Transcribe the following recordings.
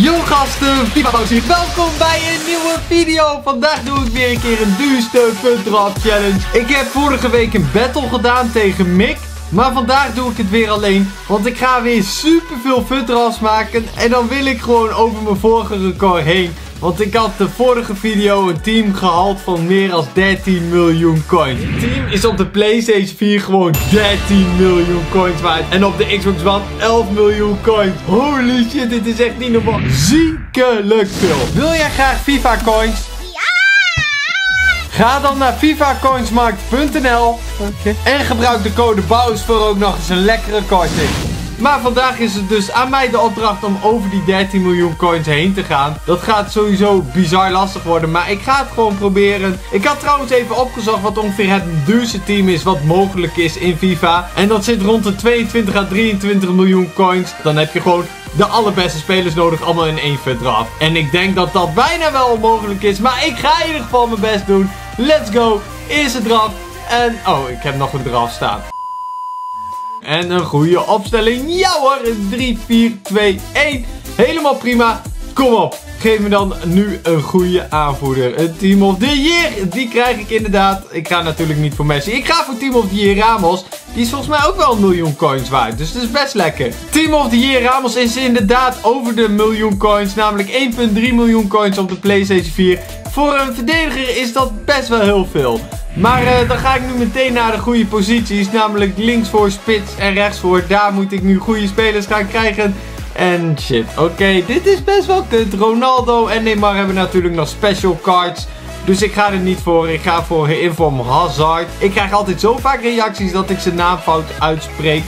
Yo gasten, hier. Welkom bij een nieuwe video. Vandaag doe ik weer een keer een duurste fun drop challenge. Ik heb vorige week een battle gedaan tegen Mick. Maar vandaag doe ik het weer alleen. Want ik ga weer super veel fun drops maken. En dan wil ik gewoon over mijn vorige record heen. Want ik had de vorige video een team gehaald van meer dan 13 miljoen coins. Het team is op de PlayStation 4 gewoon 13 miljoen coins waard. En op de Xbox One 11 miljoen coins. Holy shit, dit is echt niet normaal. Ziekelijk veel. Wil jij graag FIFA coins? Ga dan naar fifacoinsmarkt.nl en gebruik de code BOUWS voor ook nog eens een lekkere korting. Maar vandaag is het dus aan mij de opdracht om over die 13 miljoen coins heen te gaan. Dat gaat sowieso bizar lastig worden, maar ik ga het gewoon proberen. Ik had trouwens even opgezocht wat ongeveer het duurste team is wat mogelijk is in FIFA. En dat zit rond de 22 à 23 miljoen coins. Dan heb je gewoon de allerbeste spelers nodig allemaal in één draft. En ik denk dat dat bijna wel onmogelijk is, maar ik ga in ieder geval mijn best doen. Let's go, eerste draft. En, oh, ik heb nog een draft staan. En een goede opstelling. Ja hoor, 3, 4, 2, 1. Helemaal prima. Kom op. Geef me dan nu een goede aanvoerder. Team of the Year. Die krijg ik inderdaad. Ik ga natuurlijk niet voor Messi. Ik ga voor Team of the Year Ramos. Die is volgens mij ook wel een miljoen coins waard. Dus dat is best lekker. Team of the Year Ramos is inderdaad over de miljoen coins. Namelijk 1,3 miljoen coins op de PlayStation 4. Voor een verdediger is dat best wel heel veel. Maar uh, dan ga ik nu meteen naar de goede posities. Namelijk links voor spits en rechts voor. Daar moet ik nu goede spelers gaan krijgen. En shit, oké, dit is best wel kut. Ronaldo en Neymar hebben natuurlijk nog special cards. Dus ik ga er niet voor. Ik ga voor Inform Hazard. Ik krijg altijd zo vaak reacties dat ik zijn naam fout uitspreek.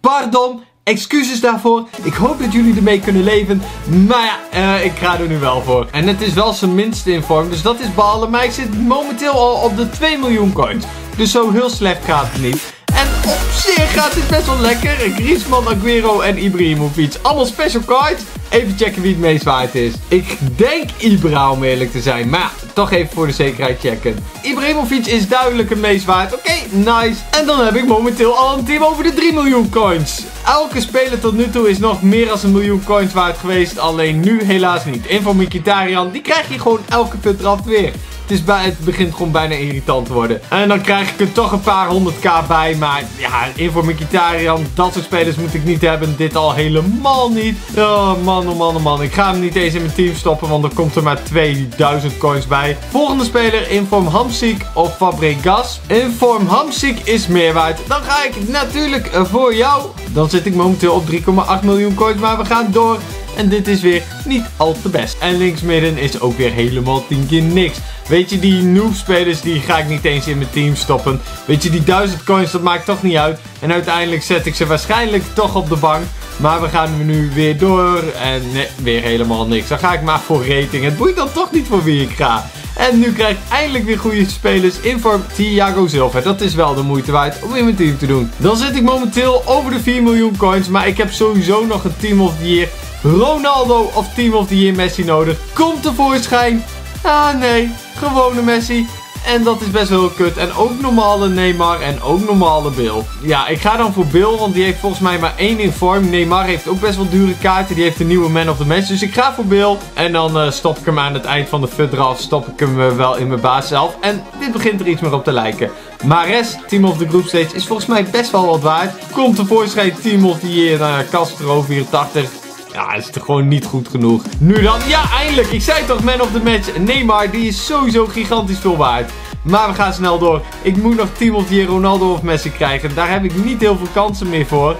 Pardon. Excuses daarvoor. Ik hoop dat jullie ermee kunnen leven. Maar ja, uh, ik ga er nu wel voor. En het is wel zijn minste in vorm. Dus dat is ballen. Maar ik zit momenteel al op de 2 miljoen coins. Dus zo heel slecht gaat het niet. En op zich gaat dit best wel lekker. Griezmann, Aguero en Ibrahimovic. Allemaal special cards. Even checken wie het meest waard is. Ik denk Ibra om eerlijk te zijn. Maar toch even voor de zekerheid checken. Ibrahimovic is duidelijk het meest waard. Oké, nice. En dan heb ik momenteel al een team over de 3 miljoen coins. Elke speler tot nu toe is nog meer dan een miljoen coins waard geweest. Alleen nu helaas niet. Info Mkhitaryan, die krijg je gewoon elke eraf weer. Het, is het begint gewoon bijna irritant te worden. En dan krijg ik er toch een paar honderd k bij. Maar ja, Info Mkhitaryan, dat soort spelers moet ik niet hebben. Dit al helemaal niet. Oh man, oh man, oh man. Ik ga hem niet eens in mijn team stoppen, want er komt er maar 2000 coins bij. Volgende speler, Inform Hamsik of Fabregas. Inform Hamsik is meer waard. Dan ga ik natuurlijk voor jou. Dan zit ik momenteel op 3,8 miljoen coins, maar we gaan door. En dit is weer niet al te best. En linksmidden is ook weer helemaal 10 keer niks. Weet je, die noob spelers, die ga ik niet eens in mijn team stoppen. Weet je, die 1000 coins, dat maakt toch niet uit. En uiteindelijk zet ik ze waarschijnlijk toch op de bank. Maar we gaan nu weer door. En nee, weer helemaal niks. Dan ga ik maar voor rating. Het boeit dan toch niet voor wie ik ga. En nu krijg ik eindelijk weer goede spelers in vorm Thiago Silva. Dat is wel de moeite waard om in mijn team te doen. Dan zit ik momenteel over de 4 miljoen coins. Maar ik heb sowieso nog een Team of the Year Ronaldo of Team of the Year Messi nodig. Komt tevoorschijn. Ah nee, gewone Messi. En dat is best wel kut. En ook normale Neymar en ook normale Bill. Ja, ik ga dan voor Bill, want die heeft volgens mij maar één in vorm. Neymar heeft ook best wel dure kaarten. Die heeft een nieuwe man of the match. Dus ik ga voor Bill. En dan uh, stop ik hem aan het eind van de FUT. Stop ik hem uh, wel in mijn baas zelf. En dit begint er iets meer op te lijken. Mares, Team of the Group Stage, is volgens mij best wel wat waard. Komt tevoorschijn Team of the Year, uh, Castro 84. Ja, is toch gewoon niet goed genoeg. Nu dan, ja eindelijk. Ik zei toch man of the match. Neymar, die is sowieso gigantisch veel waard. Maar we gaan snel door. Ik moet nog the Ronaldo of Messi krijgen. Daar heb ik niet heel veel kansen meer voor.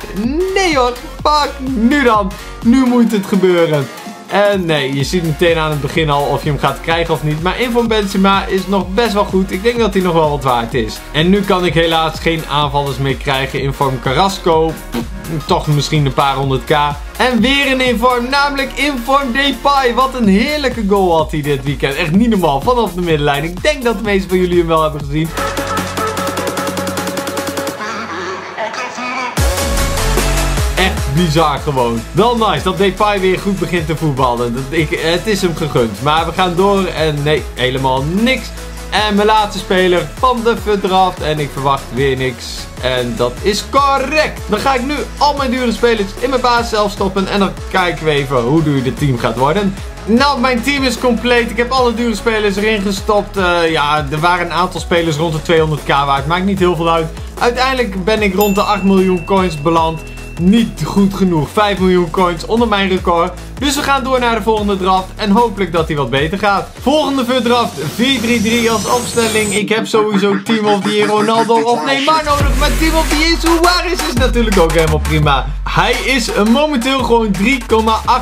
Nee hoor, fuck. Nu dan. Nu moet het gebeuren. En nee, je ziet meteen aan het begin al of je hem gaat krijgen of niet. Maar Info Benzema is nog best wel goed. Ik denk dat hij nog wel wat waard is. En nu kan ik helaas geen aanvallers meer krijgen in vorm Carrasco toch misschien een paar honderd k. En weer een inform, namelijk Inform Depay. Wat een heerlijke goal had hij dit weekend. Echt niet normaal, vanaf de middenlijn. Ik denk dat de meeste van jullie hem wel hebben gezien. Bizar gewoon. Wel nice dat Depay weer goed begint te voetballen. Ik, het is hem gegund. Maar we gaan door en nee, helemaal niks. En mijn laatste speler van de verdraft. En ik verwacht weer niks. En dat is correct. Dan ga ik nu al mijn dure spelers in mijn baas zelf stoppen. En dan kijken we even hoe duur dit team gaat worden. Nou, mijn team is compleet. Ik heb alle dure spelers erin gestopt. Uh, ja, er waren een aantal spelers rond de 200k waard. Maakt niet heel veel uit. Uiteindelijk ben ik rond de 8 miljoen coins beland niet goed genoeg. 5 miljoen coins onder mijn record. Dus we gaan door naar de volgende draft. En hopelijk dat hij wat beter gaat. Volgende verdraft. 4-3-3 als opstelling. Ik heb sowieso Team of Year Ronaldo of Neymar nodig. Maar Team of the Year Suarez is natuurlijk ook helemaal prima. Hij is momenteel gewoon 3,8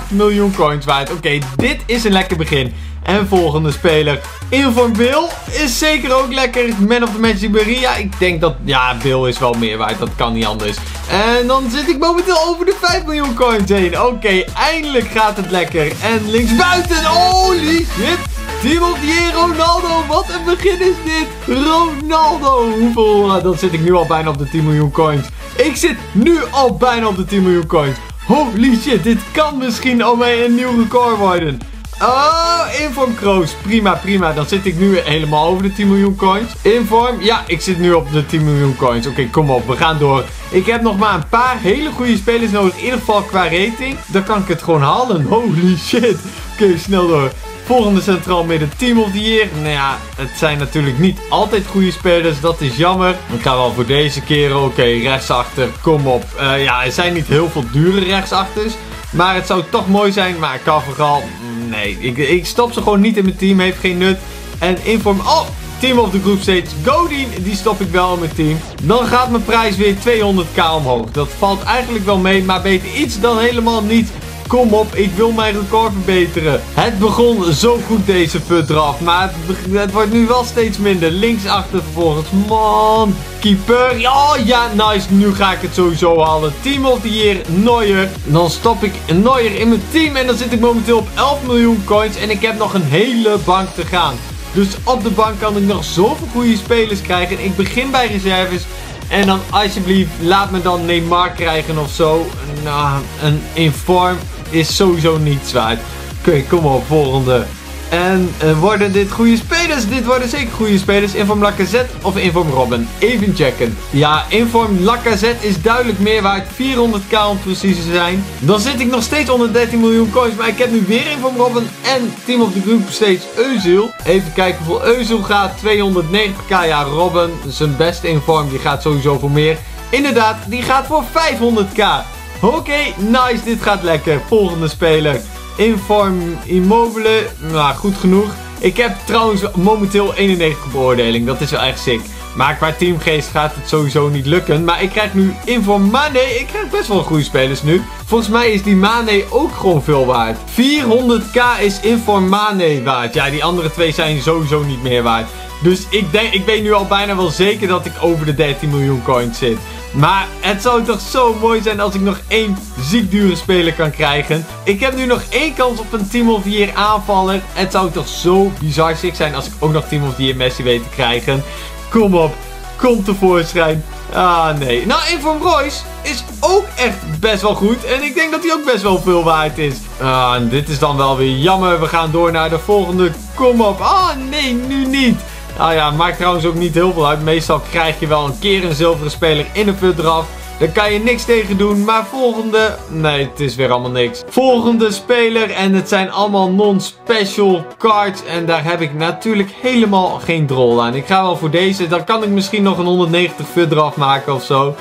miljoen coins waard. Oké, dit is een lekker begin. En volgende speler. Inform Bill is zeker ook lekker. Man of the Match Maria. Ik denk dat, ja, Bill is wel meer waard. Dat kan niet anders. En dan zit ik momenteel over de 5 miljoen coins heen. Oké, eindelijk gaat het lekker. En linksbuiten, holy shit. Year Ronaldo. Wat een begin is dit. Ronaldo. Hoeveel? Uh, dan zit ik nu al bijna op de 10 miljoen coins. Ik zit nu al bijna op de 10 miljoen coins. Holy shit, dit kan misschien al mee een nieuw record worden. Oh, Inform Kroos. Prima, prima. Dan zit ik nu helemaal over de 10 miljoen coins. Inform. Ja, ik zit nu op de 10 miljoen coins. Oké, kom op. We gaan door. Ik heb nog maar een paar hele goede spelers nodig. In ieder geval qua rating. Dan kan ik het gewoon halen. Holy shit. Oké, snel door. Volgende centraal midden Team of the Year. Nou ja, het zijn natuurlijk niet altijd goede spelers. Dat is jammer. Ik ga wel voor deze keer. Oké, rechtsachter. Kom op. Uh, ja, er zijn niet heel veel dure rechtsachters. Maar het zou toch mooi zijn. Maar Carvajal, nee. Ik, ik stop ze gewoon niet in mijn team. Heeft geen nut. En inform... Oh, Team of the Group Stage. Godin, die stop ik wel in mijn team. Dan gaat mijn prijs weer 200k omhoog. Dat valt eigenlijk wel mee, maar beter iets dan helemaal niet. Kom op, ik wil mijn record verbeteren. Het begon zo goed deze put eraf. Maar het, het, wordt nu wel steeds minder. Linksachter vervolgens. Man. Keeper. Oh ja, nice. Nu ga ik het sowieso halen. Team of the Year, Neuer. Dan stop ik Neuer in mijn team. En dan zit ik momenteel op 11 miljoen coins. En ik heb nog een hele bank te gaan. Dus op de bank kan ik nog zoveel goede spelers krijgen. Ik begin bij reserves. En dan alsjeblieft, laat me dan Neymar krijgen of zo. Nou, een inform is sowieso niet waard. Oké, kom op, volgende. En uh, worden dit goede spelers? Dit worden zeker goede spelers. Inform Lacazette of Inform Robin? Even checken. Ja, Inform Lacazette is duidelijk meer waard. 400k om precies te zijn. Dan zit ik nog steeds onder 13 miljoen coins. Maar ik heb nu weer Inform Robin en Team of the Group steeds Euzel. Even kijken hoeveel Euzel gaat. 290k. Ja, Robin, zijn beste Inform, die gaat sowieso voor meer. Inderdaad, die gaat voor 500k. Oké, nice. Dit gaat lekker. Volgende speler. Inform Immobile. Nou, goed genoeg. Ik heb trouwens momenteel 91 beoordeling. Dat is wel echt sick. Maar qua teamgeest gaat het sowieso niet lukken. Maar ik krijg nu Inform Mane. Ik krijg best wel goede spelers nu. Volgens mij is die Mane ook gewoon veel waard. 400k is Inform Mane waard. Ja, die andere twee zijn sowieso niet meer waard. Dus ik, denk, ik weet nu al bijna wel zeker dat ik over de 13 miljoen coins zit. Maar het zou toch zo mooi zijn als ik nog één ziek dure speler kan krijgen. Ik heb nu nog één kans op een Team of the Year aanvaller. Het zou toch zo bizar sick zijn als ik ook nog Team of the Year Messi weet te krijgen. Kom op, kom tevoorschijn. Ah, nee. Nou, Inform Royce is ook echt best wel goed. En ik denk dat hij ook best wel veel waard is. Ah, dit is dan wel weer jammer. We gaan door naar de volgende. Kom op. Ah, nee, nu niet. Nou ja, maakt trouwens ook niet heel veel uit. Meestal krijg je wel een keer een zilveren speler in een FUT eraf. Daar kan je niks tegen doen. Maar volgende... Nee, het is weer allemaal niks. Volgende speler. En het zijn allemaal non-special cards. En daar heb ik natuurlijk helemaal geen drol aan. Ik ga wel voor deze. Dan kan ik misschien nog een 190 FUT eraf maken of zo.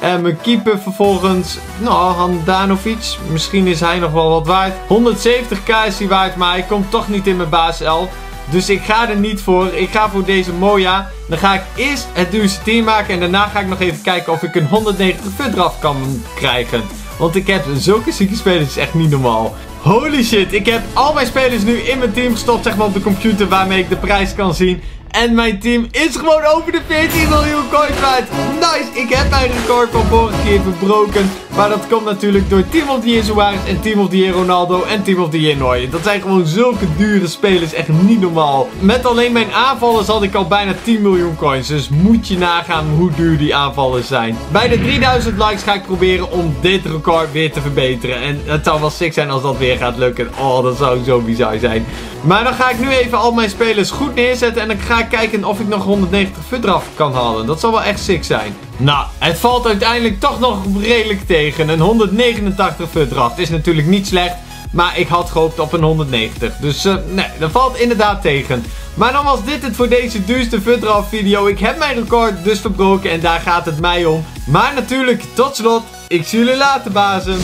En mijn keeper vervolgens, nou, Handanovic. Misschien is hij nog wel wat waard. 170k is hij waard, maar hij komt toch niet in mijn baas 11. Dus ik ga er niet voor. Ik ga voor deze Moja. Dan ga ik eerst het duurste team maken. En daarna ga ik nog even kijken of ik een 190 fut eraf kan krijgen. Want ik heb zulke zieke spelers. is echt niet normaal. Holy shit. Ik heb al mijn spelers nu in mijn team gestopt. Zeg maar op de computer waarmee ik de prijs kan zien. En mijn team is gewoon over de 14 miljoen coins waard. Nice, ik heb mijn record van vorige keer verbroken. Maar dat komt natuurlijk door Team of the Year Suarez en Team of the Year Ronaldo en Team of the Year. Dat zijn gewoon zulke dure spelers, echt niet normaal. Met alleen mijn aanvallen had ik al bijna 10 miljoen coins. Dus moet je nagaan hoe duur die aanvallen zijn. Bij de 3000 likes ga ik proberen om dit record weer te verbeteren. En het zou wel sick zijn als dat weer gaat lukken. Oh, dat zou zo bizar zijn. Maar dan ga ik nu even al mijn spelers goed neerzetten en dan ga ik kijken of ik nog 190 fut eraf kan halen. Dat zal wel echt sick zijn. Nou, het valt uiteindelijk toch nog redelijk tegen. Een 189 fut eraf. is natuurlijk niet slecht. Maar ik had gehoopt op een 190. Dus uh, nee, dat valt inderdaad tegen. Maar dan was dit het voor deze duurste Fudraf video. Ik heb mijn record dus verbroken en daar gaat het mij om. Maar natuurlijk, tot slot, ik zie jullie later bazen.